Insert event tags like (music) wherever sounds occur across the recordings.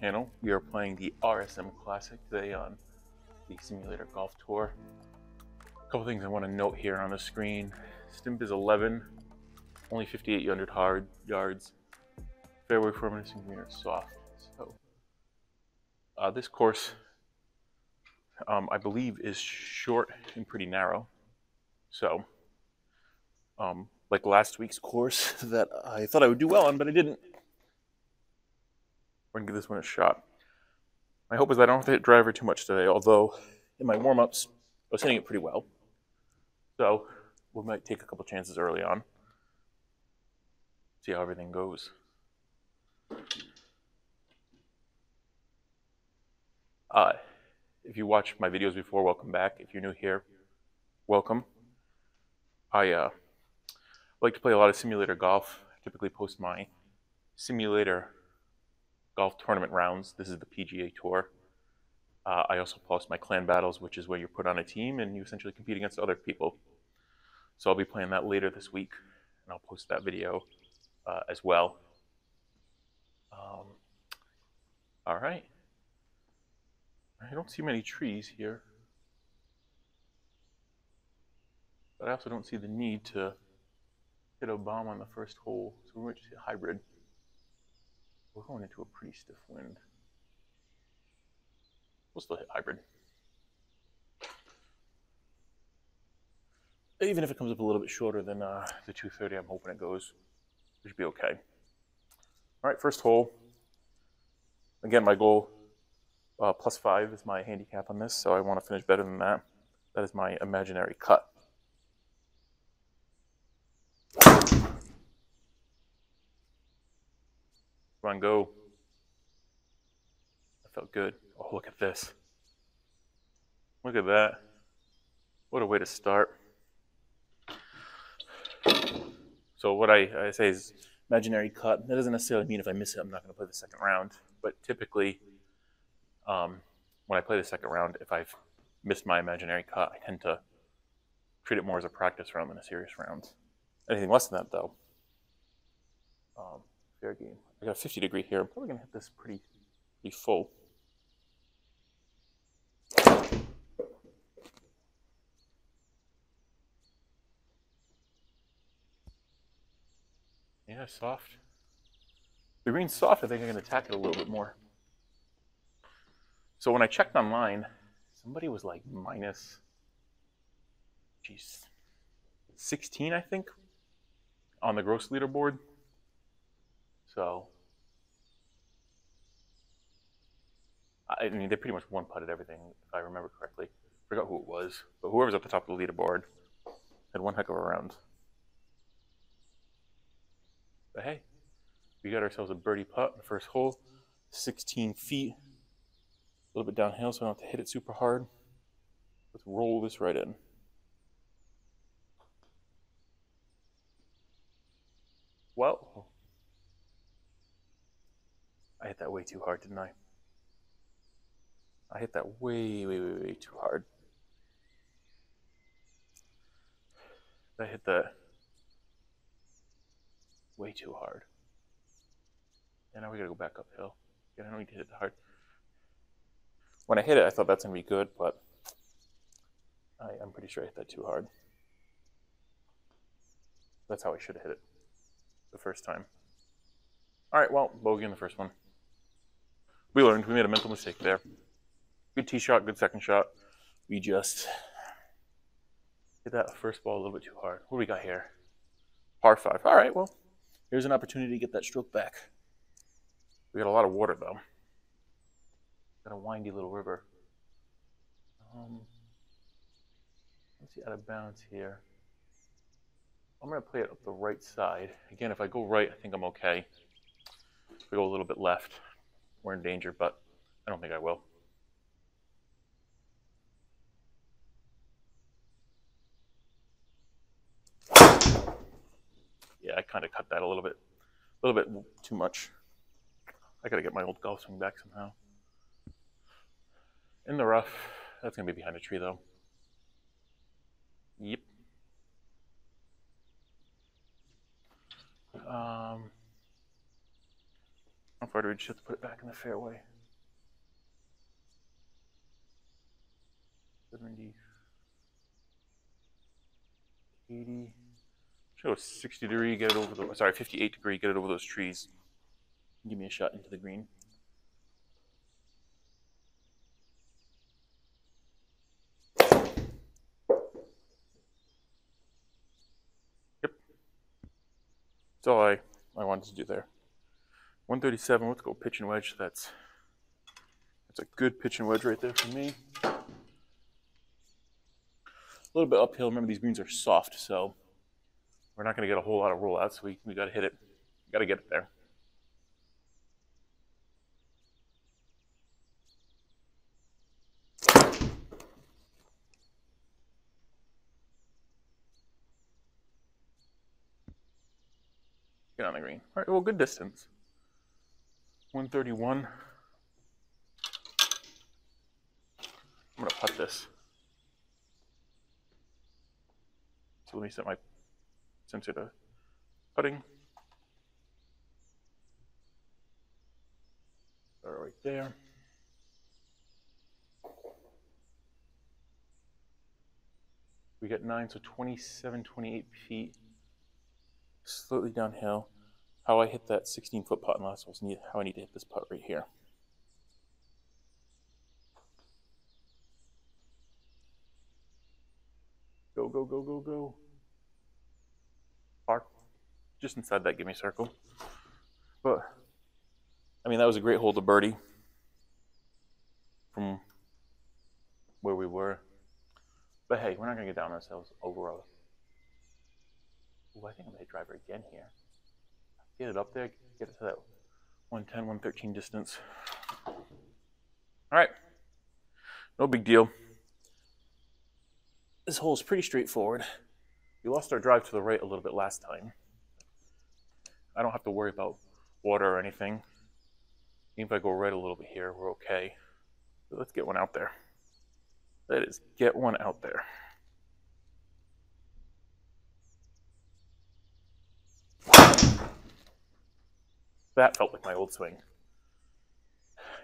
channel. We are playing the RSM Classic today on the Simulator Golf Tour. A couple things I want to note here on the screen. Stimp is 11, only 5,800 hard yards. Fairway firmness and green are soft. So uh, this course, um, I believe, is short and pretty narrow. So, um, like last week's course (laughs) that I thought I would do well on, but I didn't. Gonna give this one a shot. My hope is I don't have to hit driver too much today, although in my warm-ups, I was hitting it pretty well. So we might take a couple chances early on. See how everything goes. Uh, if you watched my videos before, welcome back. If you're new here, welcome. I uh, like to play a lot of simulator golf. I typically post my simulator golf tournament rounds. This is the PGA Tour. Uh, I also post my clan battles, which is where you're put on a team and you essentially compete against other people. So I'll be playing that later this week, and I'll post that video uh, as well. Um, all right. I don't see many trees here. But I also don't see the need to hit a bomb on the first hole. So we're going to hit hybrid. We're going into a pretty stiff wind. We'll still hit hybrid. Even if it comes up a little bit shorter than uh, the 230, I'm hoping it goes. We should be okay. All right, first hole. Again, my goal, uh, plus five is my handicap on this, so I want to finish better than that. That is my imaginary cut. Come on, go. That felt good. Oh, look at this. Look at that. What a way to start. So what I, I say is imaginary cut. That doesn't necessarily mean if I miss it, I'm not going to play the second round. But typically, um, when I play the second round, if I've missed my imaginary cut, I tend to treat it more as a practice round than a serious round. Anything less than that, though, um, fair game. I got a 50 degree here. I'm probably to hit this pretty, pretty full. Yeah, soft. The green's soft. I think I'm to attack it a little bit more. So when I checked online, somebody was like minus, geez, 16, I think, on the gross leaderboard. So, I mean, they pretty much one putted everything, if I remember correctly. Forgot who it was, but whoever's at the top of the leaderboard had one heck of a round. But hey, we got ourselves a birdie putt in the first hole, 16 feet, a little bit downhill, so I don't have to hit it super hard. Let's roll this right in. Well, I hit that way too hard, didn't I? I hit that way, way, way, way too hard. I hit that way too hard. And now we gotta go back uphill. I don't need to hit it hard. When I hit it, I thought that's gonna be good, but I, I'm pretty sure I hit that too hard. That's how I should have hit it the first time. All right, well, bogey in the first one we learned. We made a mental mistake there. Good tee shot, good second shot. We just hit that first ball a little bit too hard. What do we got here? Par five. All right, well, here's an opportunity to get that stroke back. We got a lot of water though. Got a windy little river. Um, let's see, out of bounds here. I'm going to play it up the right side. Again, if I go right, I think I'm okay. If I go a little bit left, we're in danger, but I don't think I will. Yeah, I kind of cut that a little bit, a little bit too much. I got to get my old golf swing back somehow. In the rough, that's going to be behind a tree though. Yep. Um, How far do we just have to put it back in the fairway? 70, 80. Show 60 degree, get it over the, sorry, 58 degree, get it over those trees. Give me a shot into the green. Yep. That's all I, I wanted to do there. 137, let's go pitching wedge. That's that's a good pitching wedge right there for me. A little bit uphill. Remember, these greens are soft, so we're not going to get a whole lot of rollouts. We, we got to hit it. got to get it there. Get on the green. All right, well, good distance. 131. I'm going to putt this. So let me set my sensor to putting. Start right there. We got nine, so 27, 28 feet. Slightly downhill. How I hit that 16 foot putt in last was how I need to hit this putt right here. Go, go, go, go, go. Just inside that gimme circle. But, I mean, that was a great hole to birdie from where we were. But hey, we're not to get down ourselves over a. Ooh, I think I'm to driver again here. Get it up there, get it to that 110, 113 distance. All right, no big deal. This hole is pretty straightforward. We lost our drive to the right a little bit last time. I don't have to worry about water or anything. Even if I go right a little bit here, we're okay. So let's get one out there. That is, get one out there. That felt like my old swing.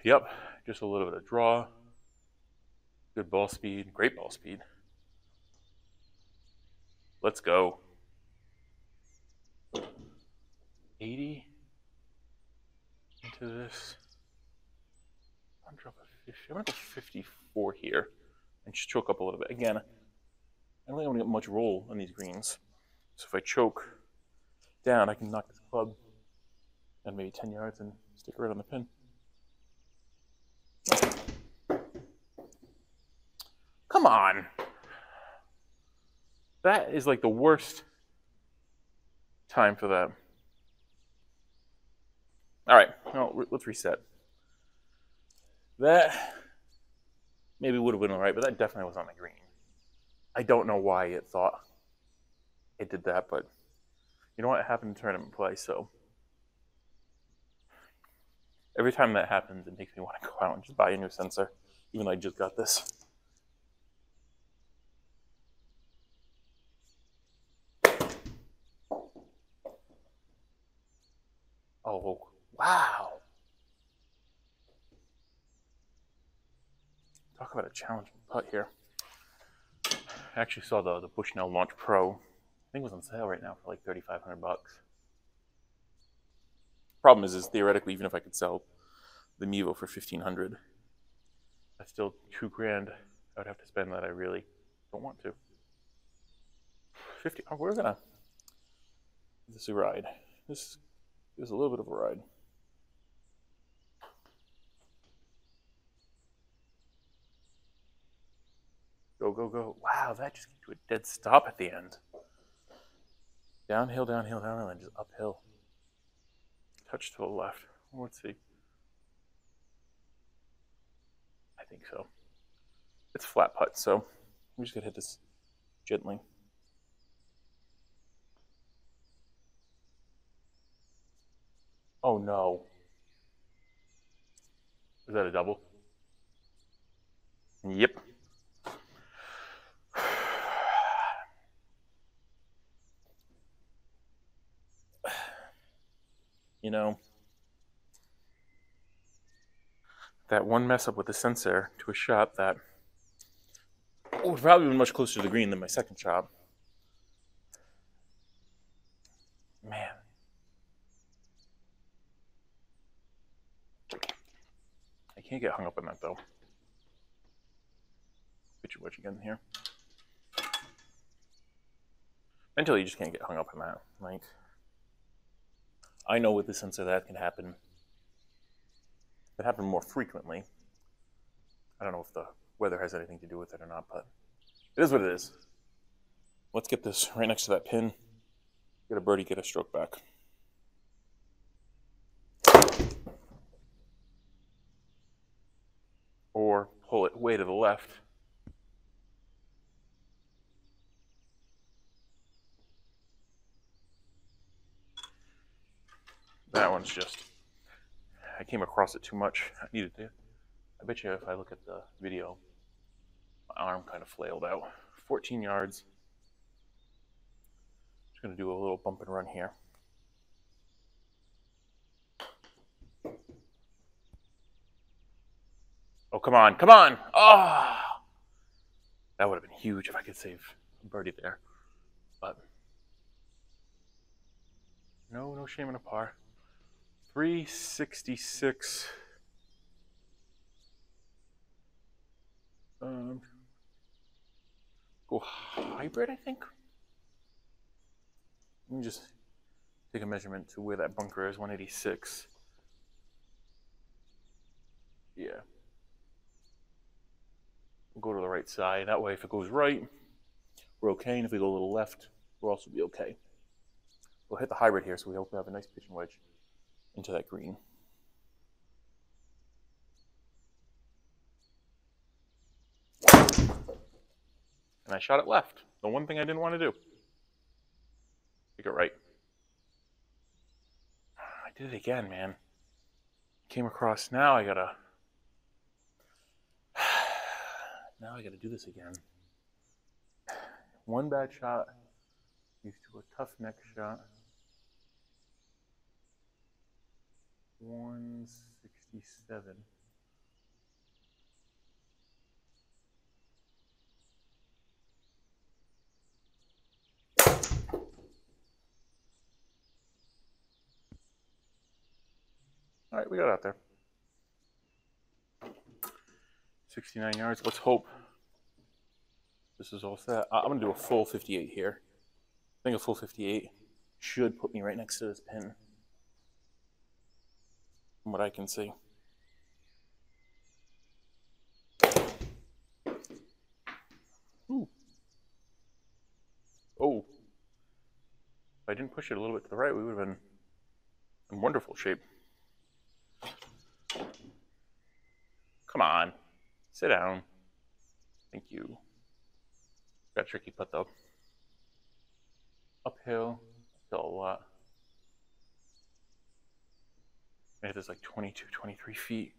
Yep, just a little bit of draw. Good ball speed, great ball speed. Let's go. 80 into this. I'm drop a 50. I'm gonna go 54 here and just choke up a little bit. Again, I don't really want to get much roll on these greens. So if I choke down, I can knock this club and maybe 10 yards and stick it right on the pin. Come on. That is like the worst time for that. All right, well, let's reset. That maybe would have been all right, but that definitely was on the green. I don't know why it thought it did that, but you know what? It happened to turn it in tournament play, so every time that happens, it makes me want to (laughs) go out and just buy a new sensor, even though I just got this. Oh, wow. Talk about a challenging putt here. I actually saw the, the Bushnell Launch Pro. I think it was on sale right now for like 3500 bucks. Problem is, is theoretically, even if I could sell the Mevo for 1500 that's still two grand I would have to spend that I really don't want to. 50, oh, we're gonna, this is a ride. This is a little bit of a ride. Go, go, go. Wow, that just came to a dead stop at the end. Downhill, downhill, downhill, and just uphill. Touch to the left. Let's see. I think so. It's flat putt, so I'm just gonna hit this gently. Oh no. Is that a double? Yep. You know, that one mess up with the sensor to a shot that oh, would probably been much closer to the green than my second shot. Man. I can't get hung up on that though. Pitch wedge again here. Mentally, you just can't get hung up on that. Like, I know with the sensor that can happen. It happened more frequently. I don't know if the weather has anything to do with it or not, but it is what it is. Let's get this right next to that pin. Get a birdie, get a stroke back. Or pull it way to the left. That one's just, I came across it too much. I needed to. I bet you if I look at the video, my arm kind of flailed out. 14 yards. Just to do a little bump and run here. Oh, come on, come on! Oh! That would have been huge if I could save a birdie there. But no, no shame in a par. 366. Um, go hybrid, I think. Let me just take a measurement to where that bunker is 186. Yeah. We'll go to the right side. That way, if it goes right, we're okay. And if we go a little left, we'll also be okay. We'll hit the hybrid here so we hope we have a nice pitching wedge into that green. And I shot it left. The one thing I didn't want to do. Pick it right. Ah, I did it again, man. Came across. Now I gotta. (sighs) Now I gotta do this again. One bad shot. Used to a tough neck shot. 167. All right, we got out there. 69 yards. Let's hope this is all set. I'm going to do a full 58 here. I think a full 58 should put me right next to this pin from what I can see. Ooh. Oh. If I didn't push it a little bit to the right, we would have been in wonderful shape. Come on. Sit down. Thank you. Got tricky putt though. Uphill. Uphill a lot. It is like 22, 23 feet.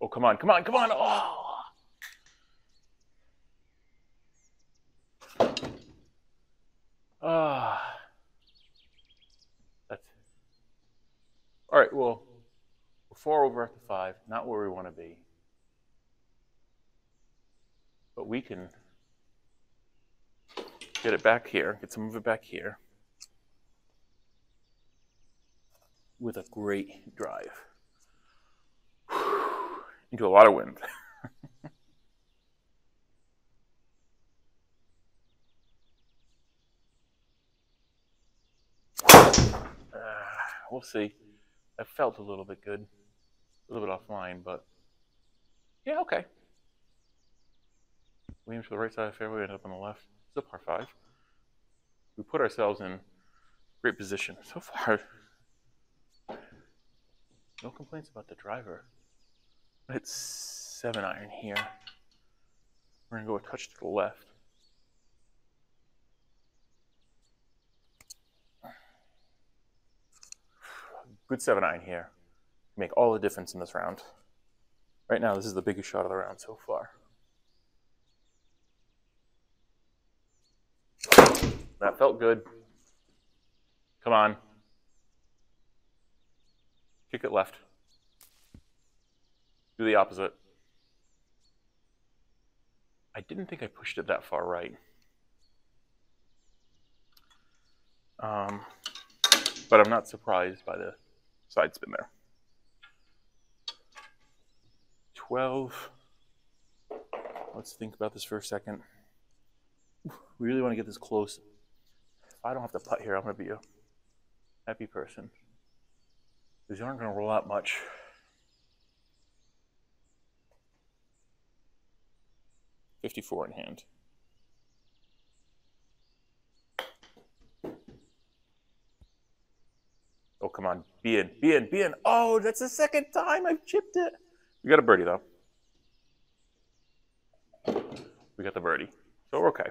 Oh, come on, come on, come on. Oh. Ah. That's all right. Well, four over after five, not where we want to be. But we can get it back here, get some of it back here with a great drive (sighs) into a lot of wind. uh, (laughs) we'll see. That felt a little bit good a little bit offline, but yeah, okay. We aim for the right side of the fairway, end up on the left. It's a par five. We put ourselves in great position so far. No complaints about the driver. It's seven iron here. We're gonna go a touch to the left. Good seven iron here make all the difference in this round. Right now, this is the biggest shot of the round so far. That felt good. Come on. Kick it left. Do the opposite. I didn't think I pushed it that far right. Um, but I'm not surprised by the side spin there. 12. Let's think about this for a second. We really want to get this close. If I don't have to putt here, I'm going to be a happy person. These aren't going to roll out much. Fifty-four in hand. Oh, come on. Be in, be in, be in. Oh, that's the second time I've chipped it. We got a birdie, though. We got the birdie. So we're okay.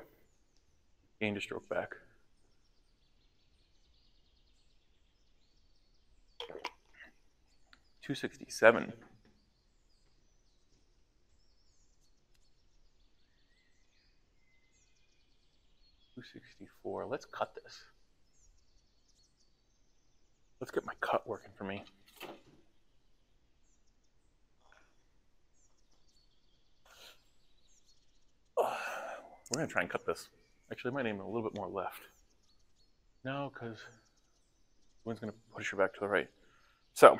Gained a stroke back. Two sixty seven. Two sixty four. Let's cut this. Let's get my cut working for me. We're to try and cut this. Actually, I might aim a little bit more left. No, because the wind's to push her back to the right. So,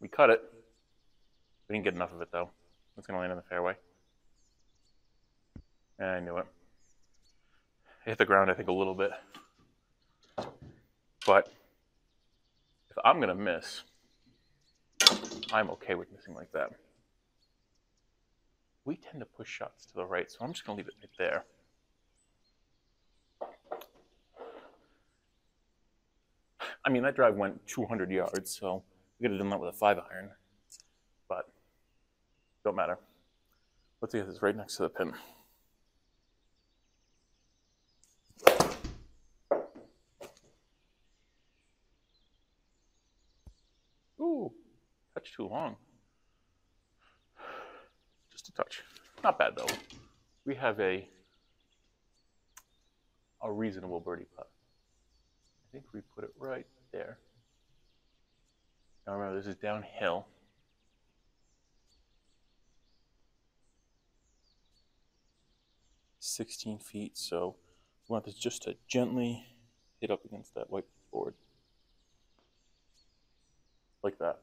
we cut it. We didn't get enough of it, though. It's to land in the fairway. And I knew it. I hit the ground, I think, a little bit. But if I'm to miss, I'm okay with missing like that. We tend to push shots to the right, so I'm just going to leave it right there. I mean, that drive went 200 yards, so we could have done that with a five iron, but don't matter. Let's get this right next to the pin. Ooh, touch too long. Just a touch. Not bad though. We have a a reasonable birdie putt. I think we put it right there. Now remember, this is downhill. Sixteen feet, so we want this just to gently hit up against that whiteboard like that.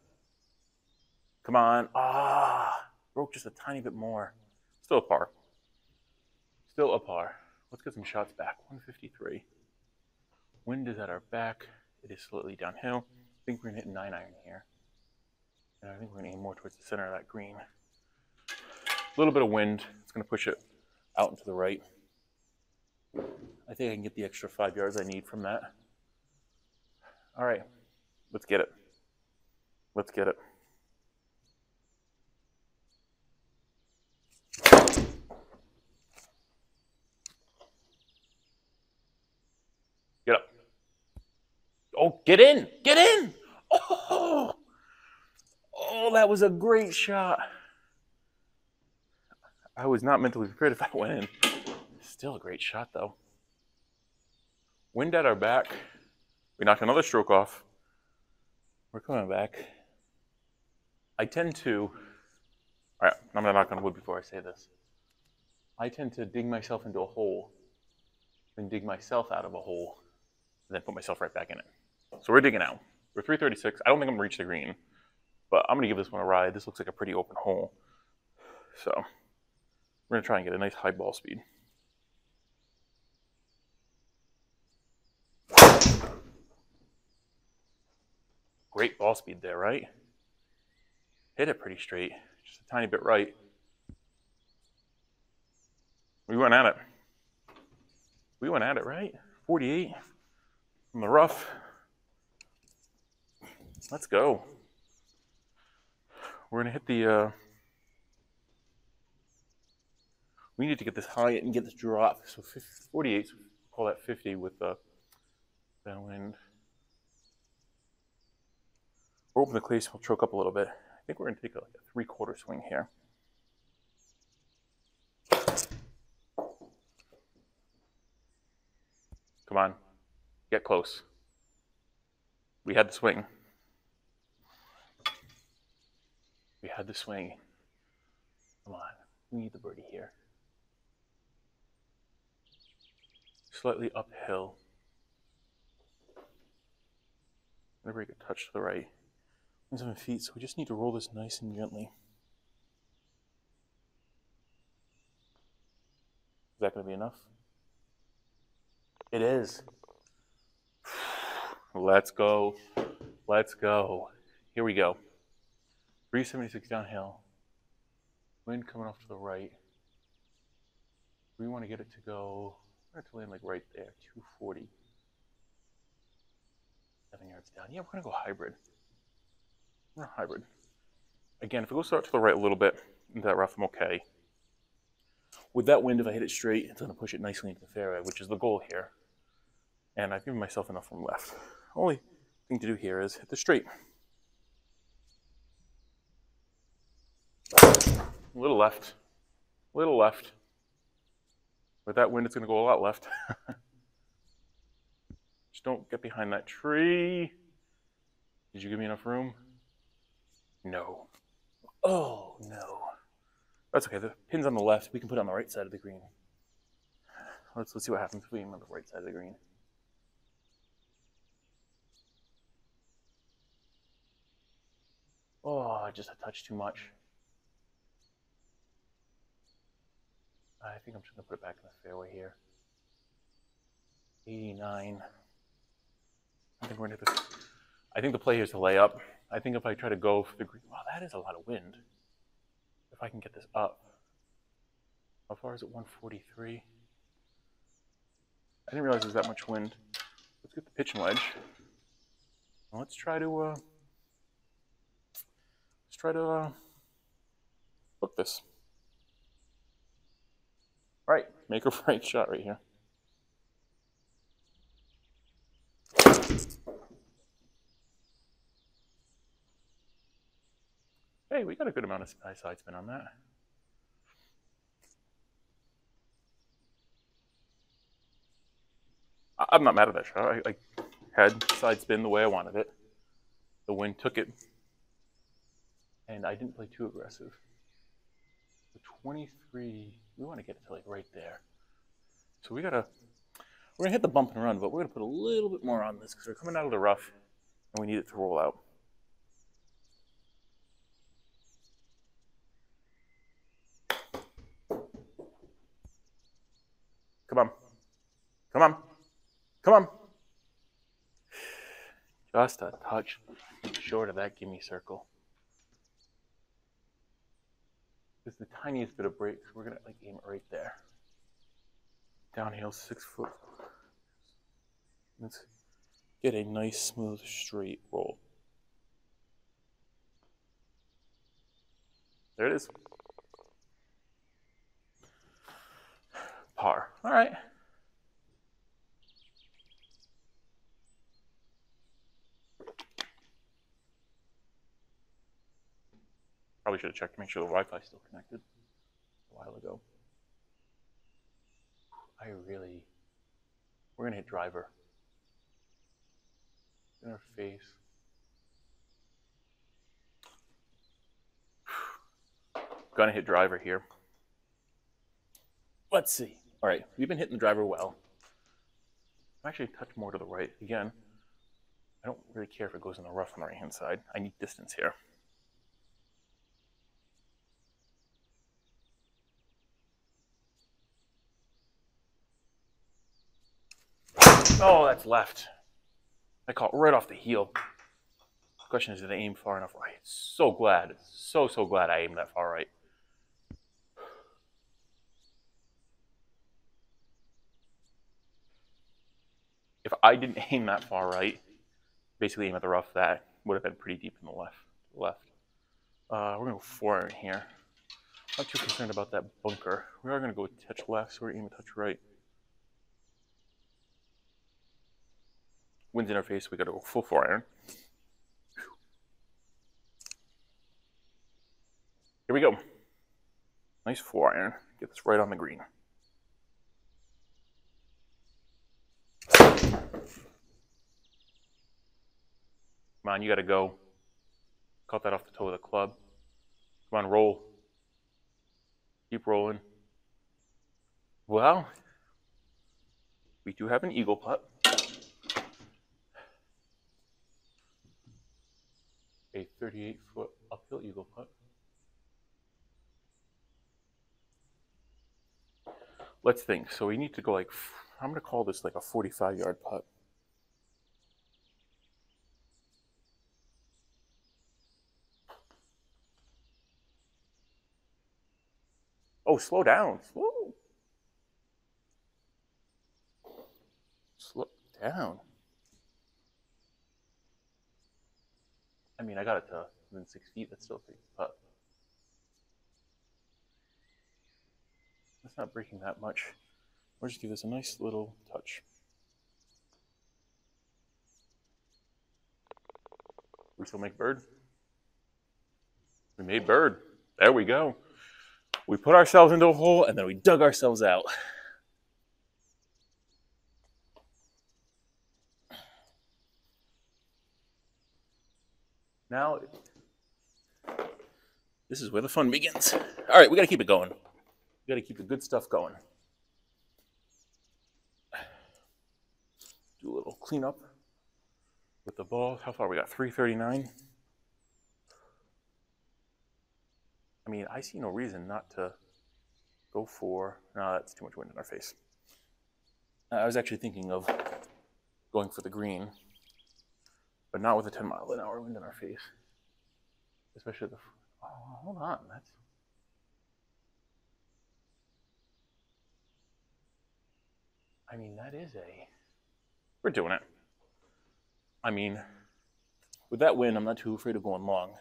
Come on. Ah, broke just a tiny bit more. Still a par. Still a par. Let's get some shots back. 153. Wind is at our back. It is slightly downhill. I think we're going to hit 9 iron here. And I think we're going to aim more towards the center of that green. A little bit of wind. It's going to push it out and to the right. I think I can get the extra five yards I need from that. All right, let's get it. Let's get it. Get up. Oh, get in. Get in. Oh, oh, that was a great shot. I was not mentally prepared if I went in. Still a great shot, though. Wind at our back. We knocked another stroke off. We're coming back. I tend to, all right, I'm gonna knock on wood before I say this. I tend to dig myself into a hole, then dig myself out of a hole, and then put myself right back in it. So we're digging out. We're 336. I don't think I'm gonna reach the green, but I'm gonna give this one a ride. This looks like a pretty open hole. So we're gonna try and get a nice high ball speed. Great ball speed there, right? Hit it pretty straight, just a tiny bit right. We went at it. We went at it, right? 48 from the rough. Let's go. We're going to hit the. Uh, we need to get this high and get this drop. So 48, so call that 50 with the wind. We're open the crease, we'll choke up a little bit. I think we're to take a, like a three quarter swing here. Come on, get close. We had the swing. We had the swing. Come on, we need the birdie here. Slightly uphill. Whenever you get touch to the right. Seven feet, so we just need to roll this nice and gently. Is that going to be enough? It is. (sighs) Let's go. Let's go. Here we go. 376 downhill. Wind coming off to the right. We want to get it to go, I to land like right there, 240. Seven yards down. Yeah, we're going to go hybrid. We're hybrid. Again, if it goes out to the right a little bit into that rough, I'm okay. With that wind, if I hit it straight, it's going to push it nicely into the fairway, which is the goal here. And I've given myself enough room left. Only thing to do here is hit the straight. A little left. A little left. With that wind, it's going to go a lot left. (laughs) Just don't get behind that tree. Did you give me enough room? No. Oh, no. That's okay. The pin's on the left. We can put it on the right side of the green. Let's, let's see what happens if we aim on the right side of the green. Oh, just a touch too much. I think I'm just going to put it back in the fairway here. 89. I think we're going to I think the play here is to lay up. I think if I try to go for the green, wow, that is a lot of wind. If I can get this up. How far is it? 143. I didn't realize there's that much wind. Let's get the pitching wedge. Let's try to uh, let's try to uh, this. All right, make a (laughs) right shot right here. Hey, we got a good amount of side spin on that. I'm not mad at that shot. I, I had side spin the way I wanted it. The wind took it, and I didn't play too aggressive. The 23 we want to get it to like right there. So we gotta, we're gonna hit the bump and run, but we're gonna put a little bit more on this because we're coming out of the rough and we need it to roll out. Come on. Come on. Come on. Just a touch short of that gimme circle. Is the tiniest bit of break, so we're gonna like aim it right there. Downhill six foot. Let's get a nice smooth straight roll. There it is. Par. All right. Probably should have checked to make sure the Wi-Fi is still connected a while ago. I really, we're gonna hit driver. In our face. (sighs) Gonna hit driver here. Let's see. All right, we've been hitting the driver well. I'm actually a touch more to the right. Again, I don't really care if it goes in the rough on the right hand side. I need distance here. Oh, that's left. I caught right off the heel. The question is, did I aim far enough right? So glad, so, so glad I aimed that far right. If I didn't (laughs) aim that far right, basically aim at the rough, that would have been pretty deep in the left. Left. Uh, we're gonna go four iron here. Not too concerned about that bunker. We are gonna go touch left, so we're aiming touch right. Wind's in our face, we gotta go full four iron. Here we go. Nice four iron. Get this right on the green. Come on, you got to go. Caught that off the toe of the club. Come on, roll. Keep rolling. Well, we do have an eagle putt. A 38 foot uphill eagle putt. Let's think. So we need to go like, I'm going to call this like a 45 yard putt. Oh, slow down. Slow. Slow down. I mean, I got it to within six feet. That's still big putt. That's not breaking that much. We'll just give this a nice little touch. We still make bird? We made bird. There we go. We put ourselves into a hole and then we dug ourselves out. Now, this is where the fun begins. All right, we got to keep it going. We got to keep the good stuff going. Do a little cleanup with the ball. How far we got? 339. I mean, I see no reason not to go for. No, that's too much wind in our face. I was actually thinking of going for the green, but not with a 10 mile an hour wind in our face. Especially the. Oh, hold on. That's. I mean, that is a. We're doing it. I mean, with that wind, I'm not too afraid of going long.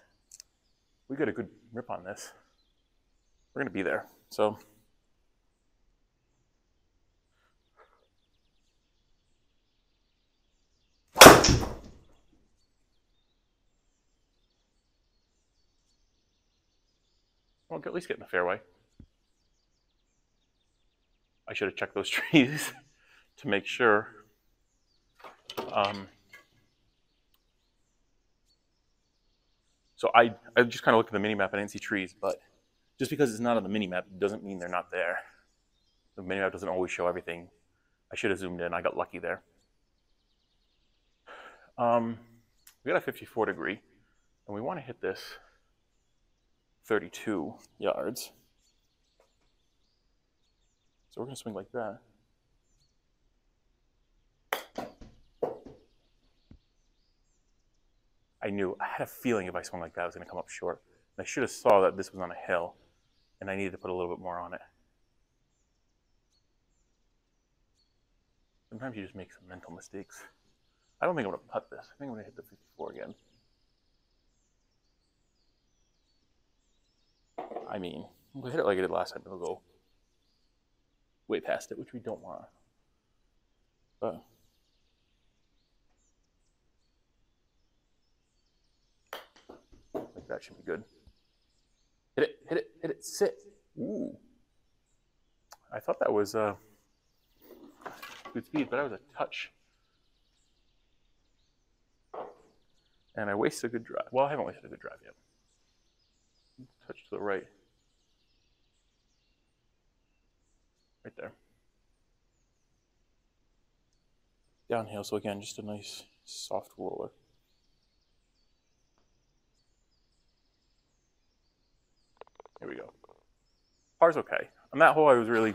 We got a good rip on this. We're going to be there. So. Well, at least get in the fairway. I should have checked those (laughs) trees to make sure. Um, so I, I just kind of looked at the mini map and I didn't see trees, but just because it's not on the mini map doesn't mean they're not there. The mini map doesn't always show everything. I should have zoomed in. I got lucky there. Um, we got a 54 degree, and we want to hit this 32 yards. So we're going to swing like that. I knew, I had a feeling if I swung like that, I was going to come up short. And I should have saw that this was on a hill, and I needed to put a little bit more on it. Sometimes you just make some mental mistakes. I don't think I'm going to putt this. I think I'm going to hit the 54 again. I mean, we hit it like I did last time, it'll go way past it, which we don't want. But that should be good. Hit it, hit it, hit it, sit. Ooh. I thought that was uh, good speed, but I was a touch. And I wasted a good drive. Well, I haven't wasted a good drive yet. Touch to the right. Right there. Downhill, so again, just a nice soft roller. Here we go. Par's okay. On that hole, I was really,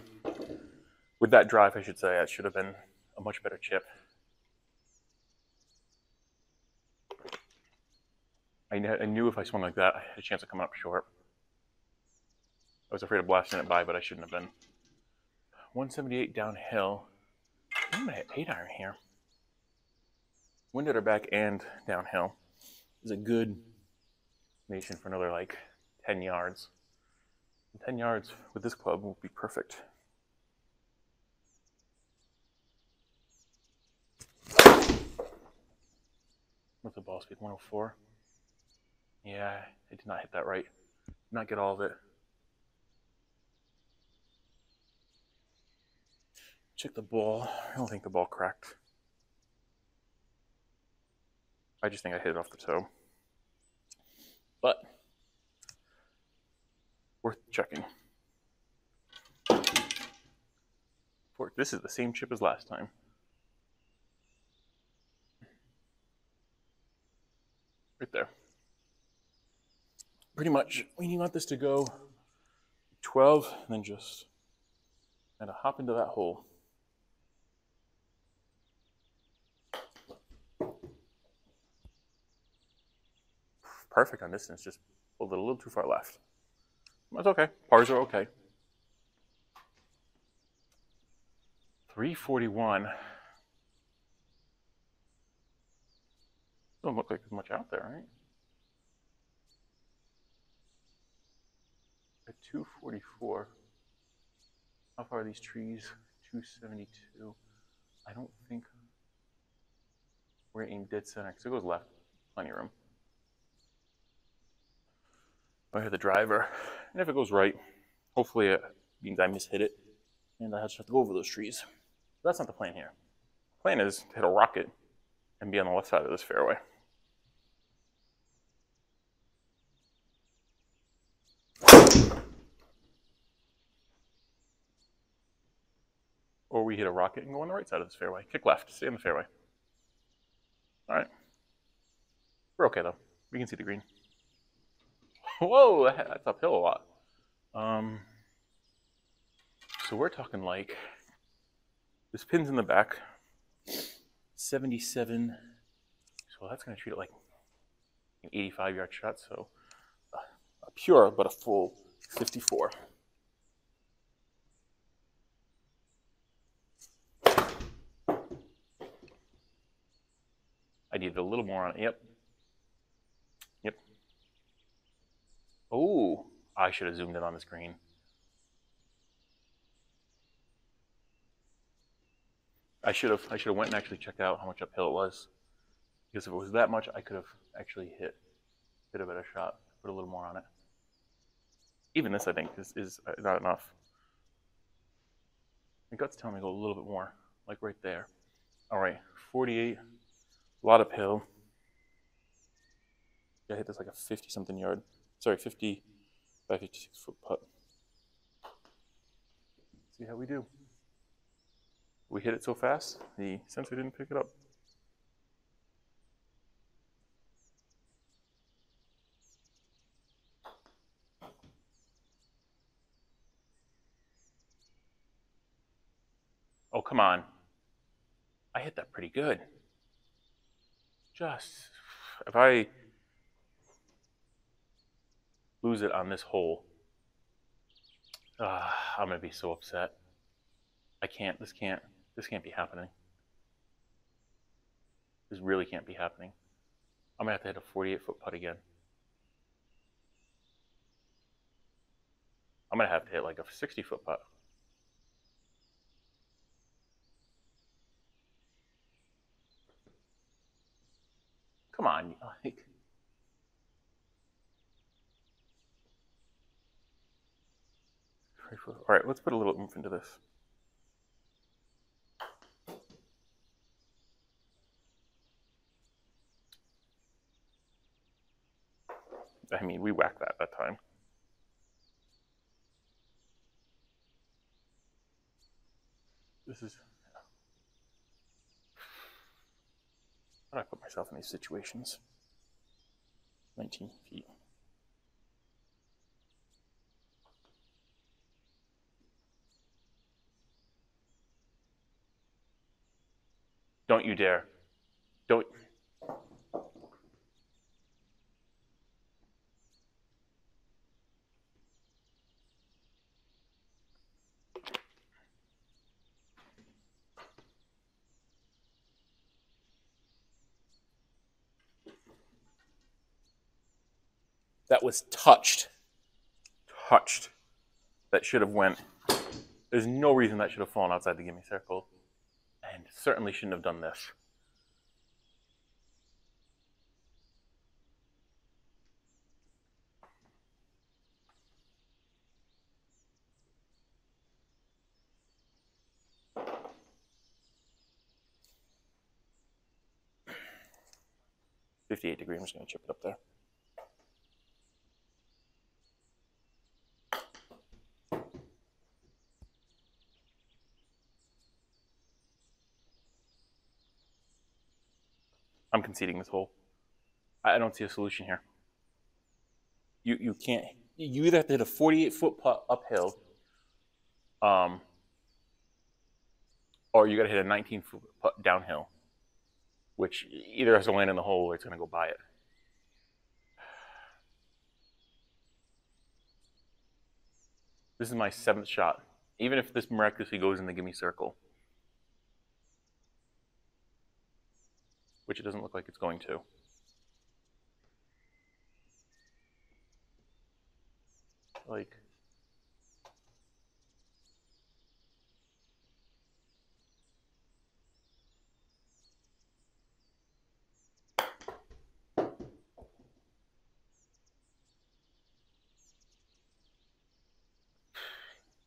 with that drive, I should say, it should have been a much better chip. I, I knew if I swung like that, I had a chance of coming up short. I was afraid of blasting it by, but I shouldn't have been. 178 downhill. I'm gonna hit 8 iron here. Wind at our back and downhill is a good nation for another like 10 yards. 10 yards with this club will be perfect. What's the ball speed? 104? Yeah, I did not hit that right. not get all of it. Check the ball. I don't think the ball cracked. I just think I hit it off the toe. But worth checking. This is the same chip as last time. Right there. Pretty much, we want this to go 12 and then just kind of hop into that hole. Perfect on this, and it's just pulled it a little too far left. That's okay. Pars are okay. 341. Doesn't look like there's much out there, right? At 244. How far are these trees? 272. I don't think we're aim dead center because it goes left. Plenty of room. I hear the driver. And if it goes right, hopefully it means I mishit it. And I just have to go over those trees. But that's not the plan here. The plan is to hit a rocket and be on the left side of this fairway. Or we hit a rocket and go on the right side of this fairway. Kick left, stay in the fairway. All right. We're okay though. We can see the green. Whoa, that's uphill a lot. Um, so we're talking like this pin's in the back, 77. So that's going to treat it like an 85 yard shot. So a pure, but a full 54. I needed a little more on. Yep. Oh, I should have zoomed in on the screen. I should have I should have went and actually checked out how much uphill it was. Because if it was that much, I could have actually hit hit a better shot, put a little more on it. Even this, I think, is, is uh, not enough. My gut's telling me to go a little bit more, like right there. All right, 48, a lot uphill. I hit this like a 50 something yard. Sorry, 50 by 56 foot putt. See how we do we hit it so fast, the sensor didn't pick it up. Oh, come on. I hit that pretty good. Just, if I lose it on this hole, uh, I'm to be so upset. I can't, this can't. This can't be happening. This really can't be happening. I'm to have to hit a 48 foot putt again. I'm to have to hit like a 60 foot putt. Come on, (laughs) like. All right, let's put a little oomph into this. I mean, we whacked that that time. This is. How do I put myself in these situations? 19 feet. Don't you dare. Don't. that was touched, touched, that should have went. There's no reason that should have fallen outside the gimme circle, certainly shouldn't have done this. Fifty-eight degree. I'm just going to chip it up there. I'm conceding this hole. I don't see a solution here. You you can't. You either have to hit a 48 foot putt uphill, um, or you got to hit a 19 foot putt downhill, which either has to land in the hole or it's going to go by it. This is my seventh shot. Even if this miraculously goes in the gimme circle, which it doesn't look like it's going to. Like,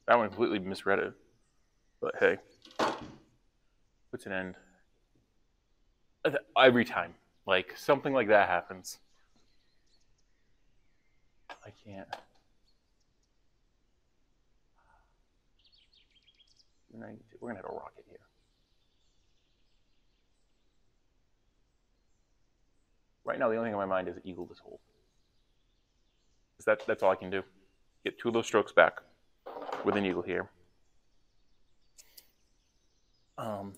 that one completely misread it. But hey, puts an end every time. Like something like that happens. I can't. We're gonna have a rocket here. Right now, the only thing on my mind is eagle this hole. That, that's all I can do. Get two of those strokes back with an eagle here. Um,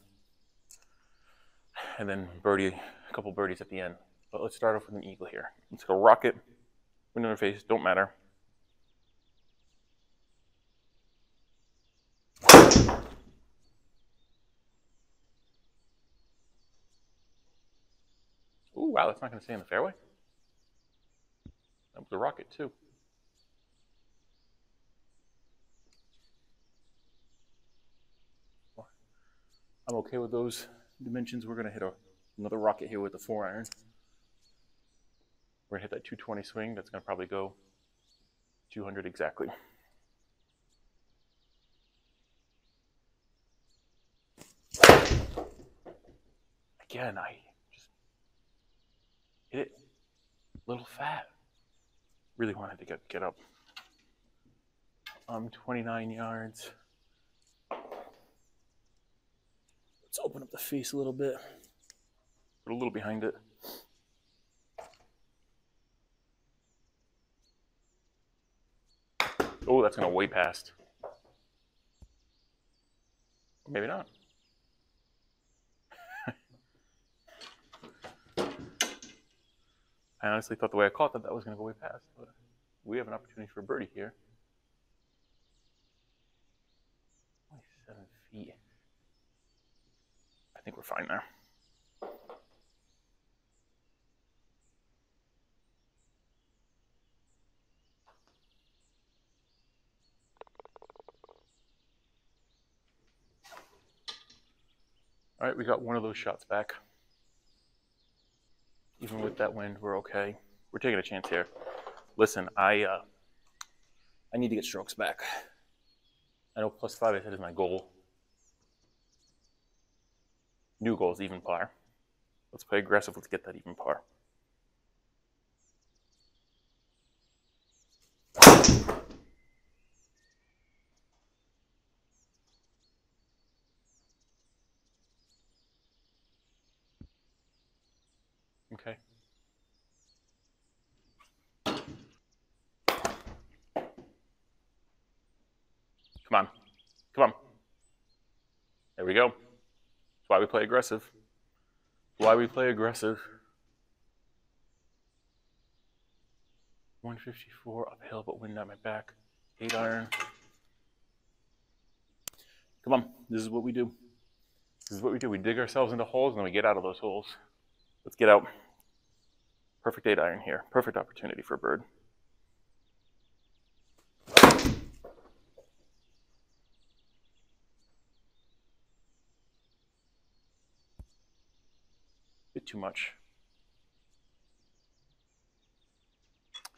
and then birdie, a couple birdies at the end. But let's start off with an eagle here. Let's go rocket, wind in face, don't matter. Ooh, wow, that's not going to stay in the fairway. That was a rocket, too. I'm okay with those dimensions. We're going to hit a, another rocket here with the four iron. We're going to hit that 220 swing. That's going to probably go 200 exactly. Again, I just hit it a little fat. Really wanted to get, get up. I'm 29 yards. Let's open up the face a little bit. Put a little behind it. Oh, that's going to way past. Maybe not. (laughs) I honestly thought the way I caught that, that was going to go way past. But we have an opportunity for birdie here. Only seven feet think we're fine there. All right, we got one of those shots back. Even with that wind, we're okay. We're taking a chance here. Listen, I uh, I need to get strokes back. I know plus five I said is my goal. New goal is even par. Let's play aggressive. Let's get that even par. Okay. Come on. Come on. There we go why we play aggressive. Why we play aggressive. 154 uphill, but wind at my back. Eight iron. Come on, this is what we do. This is what we do. We dig ourselves into holes and then we get out of those holes. Let's get out. Perfect eight iron here. Perfect opportunity for a bird. Too much.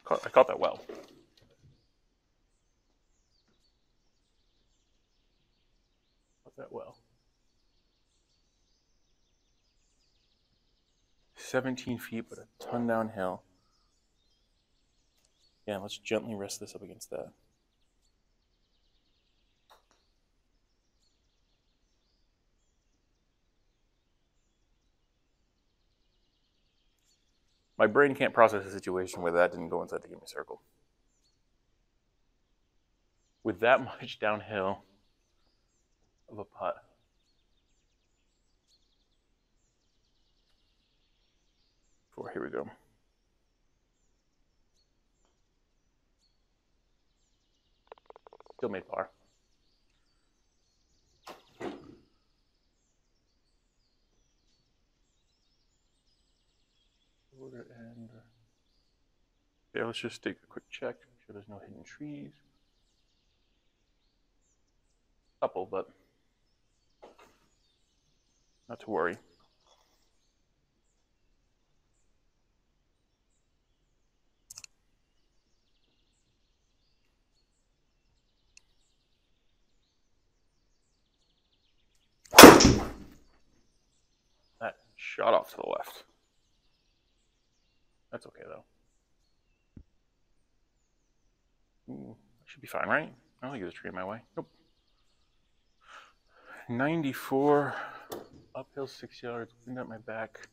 I caught that well. Caught that well. 17 feet, but a ton downhill. Yeah, let's gently rest this up against that. My brain can't process a situation where that didn't go inside the gimme circle. With that (laughs) much downhill of a putt. Four, here we go. Still made par. Order and uh, yeah, let's just take a quick check. Make sure there's no hidden trees. Couple, but not to worry. That shot off to the left. That's okay though. Ooh, should be fine, right? I don't think there's a tree in my way. Nope. 94, uphill six yards, wind at my back.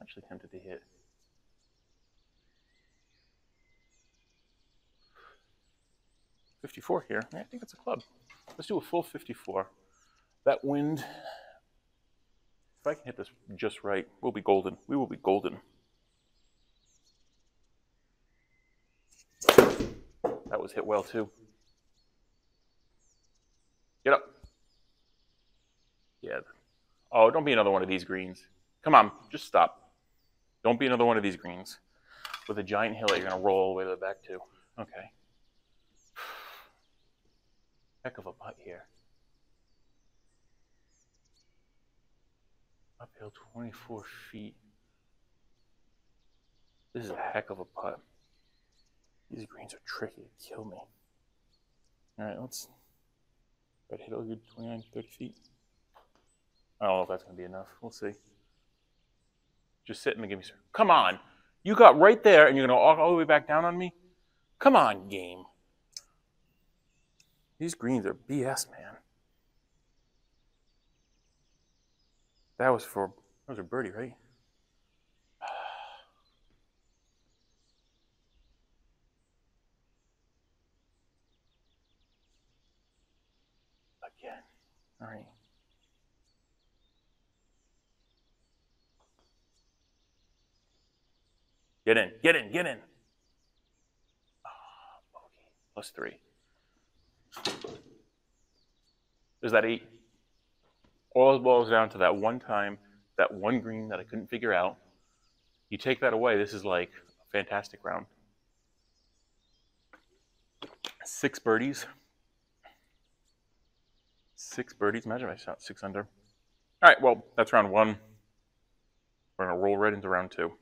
Actually tempted to hit. Fifty-four here. I think it's a club. Let's do a full fifty-four. That wind. If I can hit this just right, we'll be golden. We will be golden. That was hit well too. Get up. Yeah. Oh, don't be another one of these greens. Come on, just stop. Don't be another one of these greens with a giant hill that you're going to roll all the way to the back to. Okay. (sighs) Heck of a putt here. Uphill 24 feet. This is a heck of a putt. These greens are tricky to kill me. All right, let's to hit a good 29, 30 feet. I don't know if that's going to be enough. We'll see. Just sit in the gimme circle. Come on. You got right there and you're going to walk all the way back down on me? Come on, game. These greens are BS, man. That was for, that was a birdie, right? Again. Get in, get in, get in. Ah, oh, bogey. Plus three. Is that eight? All boils down to that one time, that one green that I couldn't figure out. You take that away, this is like a fantastic round. Six birdies. Six birdies. Imagine I shot six under. All right, well, that's round one. We're going to roll right into round two.